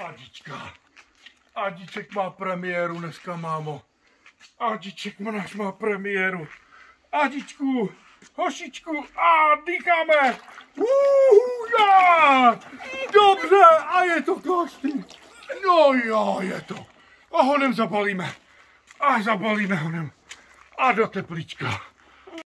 Adička. Adiček má premiéru dneska, mámo. Adiček náš má premiéru. Adičku, hošičku a dýcháme. Uhuja! Dobře, a je to kašty. No jo, je to. A honem zabalíme. A zabalíme honem. A do teplička.